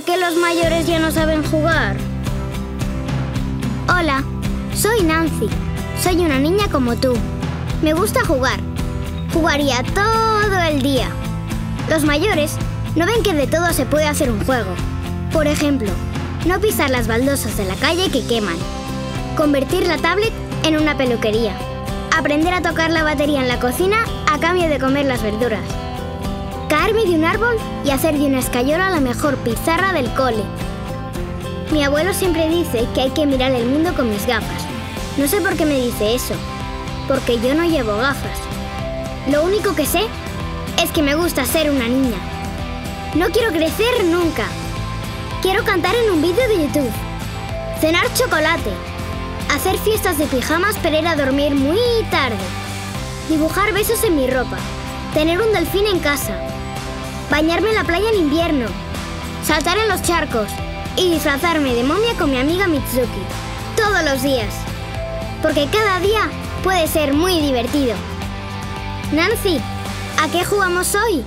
¿Por qué los mayores ya no saben jugar? Hola, soy Nancy. Soy una niña como tú. Me gusta jugar. Jugaría todo el día. Los mayores no ven que de todo se puede hacer un juego. Por ejemplo, no pisar las baldosas de la calle que queman. Convertir la tablet en una peluquería. Aprender a tocar la batería en la cocina a cambio de comer las verduras. Caerme de un árbol y hacer de una escayola la mejor pizarra del cole. Mi abuelo siempre dice que hay que mirar el mundo con mis gafas. No sé por qué me dice eso, porque yo no llevo gafas. Lo único que sé es que me gusta ser una niña. No quiero crecer nunca. Quiero cantar en un vídeo de YouTube, cenar chocolate, hacer fiestas de pijamas para ir a dormir muy tarde, dibujar besos en mi ropa, tener un delfín en casa, bañarme en la playa en invierno, saltar en los charcos y disfrazarme de momia con mi amiga Mitsuki todos los días. Porque cada día puede ser muy divertido. Nancy, ¿a qué jugamos hoy?